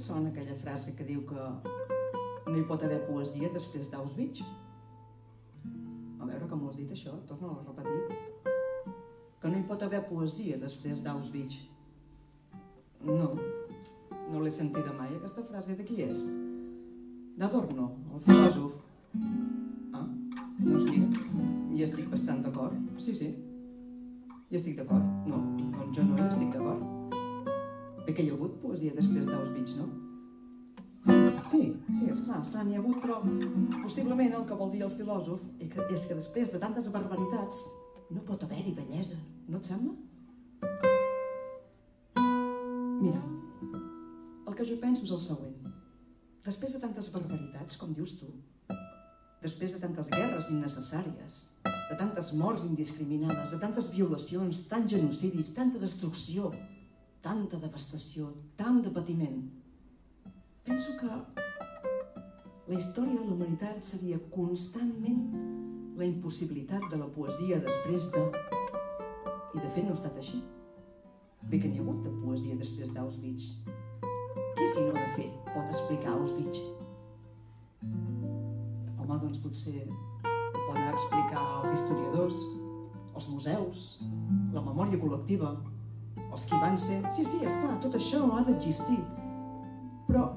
et sona aquella frase que diu que no hi pot haver poesia després d'Auschwitz? A veure com ho has dit això, torna a repetir. Que no hi pot haver poesia després d'Auschwitz. No, no l'he sentida mai. Aquesta frase de qui és? D'Adorno, el filòsof. Ah, doncs mira, hi estic bastant d'acord. Sí, sí, hi estic d'acord. No, doncs jo no hi estic d'acord. Bé que hi ha hagut poesia després d'Auschwitz, no? Sí, sí, esclar, esclar, n'hi ha hagut, però possiblement el que vol dir el filòsof és que, és que després de tantes barbaritats no pot haver-hi bellesa, no et sembla? Mira, el que jo penso és el següent. Després de tantes barbaritats, com dius tu, després de tantes guerres innecessàries, de tantes morts indiscriminades, de tantes violacions, tants genocidis, tanta destrucció, tanta devastació, tant de patiment, penso que la història de la humanitat seria constantment la impossibilitat de la poesia després de... I de fet no ha estat així. Bé que n'hi ha hagut de poesia després d'Auschwitz. Qui si no, de fet, pot explicar Auschwitz? Home, doncs potser ho poden explicar els historiadors, els museus, la memòria col·lectiva, els qui van ser... Sí, sí, esclar, tot això ha d'existir. Però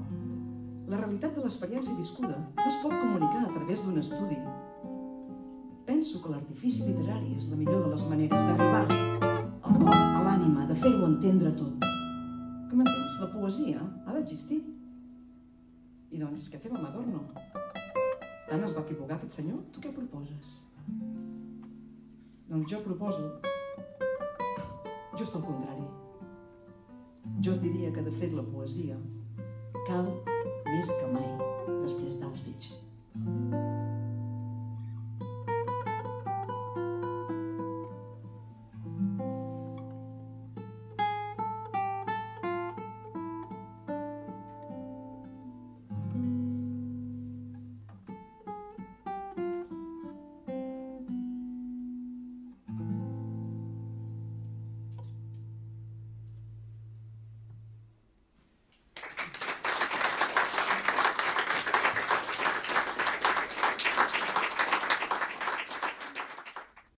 la realitat de l'experiència viscuda no es pot comunicar a través d'un estudi. Penso que l'artifici literari és la millor de les maneres d'arribar al cor, a l'ànima, de fer-ho entendre tot. Que m'entens? La poesia ha d'existir. I doncs, què fem amb Adorno? Tant es va equivocar aquest senyor? Tu què proposes? Doncs jo proposo just el contrari. Jo et diria que, de fet, la poesia cal més que mai.